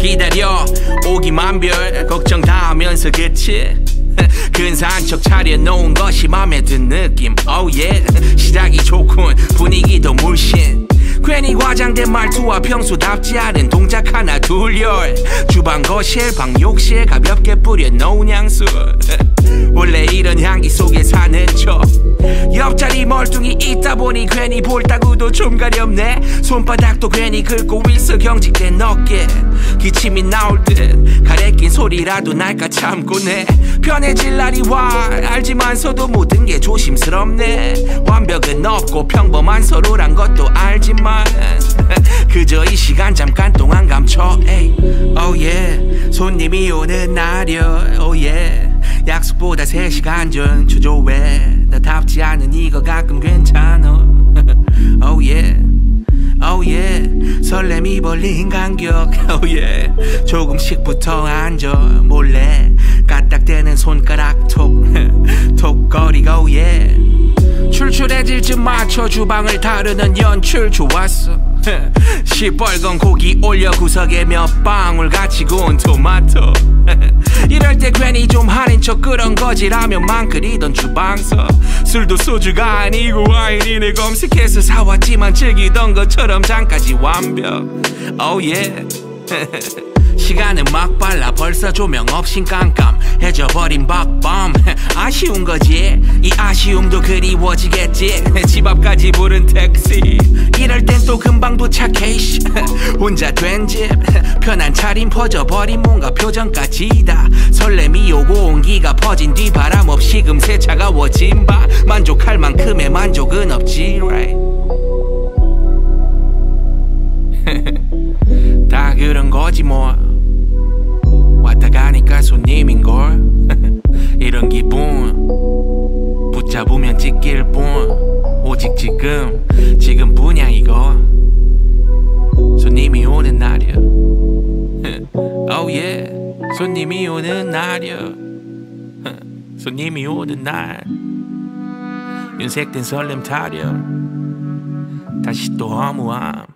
기다려. 오기만 별. 걱정 다 하면서 그치? 근사한 척 차려놓은 것이 맘에 든 느낌. Oh yeah. 시작이 좋군. 분위기도 물씬. 괜히 과장된 말투와 평소답지 않은 동작 하나 둘열. 주방 거실 방 욕실 가볍게 뿌려 놓은 향수. 원래 이런 향기 속에 사는 척. 옆자리 멀뚱히 있다 보니 괜히 볼따구도 좀 가렵네. 손바닥도 괜히 긁고 있어 경직된 어깨. 기침이 나올 듯 가래 낀 소리라도 날까 참곤 해 편해질 날이 와 알지만서도 모든 게 조심스럽네. 완벽은 없고 평범한 서로란 것도 알지만. 그저 이 시간 잠깐 동안 감춰 에이. Oh yeah. 손님이 오는 날이야 Oh yeah 약속보다 3시간 전 초조해. 나답지 않은 이거 가끔 괜찮아. Oh yeah. Oh yeah. 설렘이 벌린 간격. Oh yeah. 조금씩부터 앉아. 몰래 까딱대는 손가락 톡. 톡거리가 Oh yeah. 출출해질 쯤 맞춰 주방을 다루는 연출 좋았어. 시뻘건 고기 올려 구석에 몇 방울 같이 구운 토마토. 이럴 때 괜히 척 그런 거지라면만 그리던 주방서. 술도 소주가 아니고 와인이네 검색해서 사왔지만 즐기던 것처럼 잠까지 완벽. Oh yeah 시간은 막 빨라. 벌써 조명 없인 깜깜해져 버린 박밤 아쉬운 거지. 이 아쉬움도 그리워지겠지. 집 앞까지 부른 택시. 이럴 땐 또 금방 도착해 혼자 된 집. 편한 차림 퍼져버린 뭔가 표정까지 다. 설렘이 오고 온기가 퍼진 뒤 바람 없이 금세 차가워진 밤 만족할 만큼의 만족은 없지 right? 다 그런 거지 뭐 붙잡으면 찢길 뿐 오직 지금 지금뿐이야 이거. 손님이 오는 날이야. oh yeah 손님이 오는 날이야. 손님이 오는 날. 윤색된 설렘 타려. 다시 또 허무함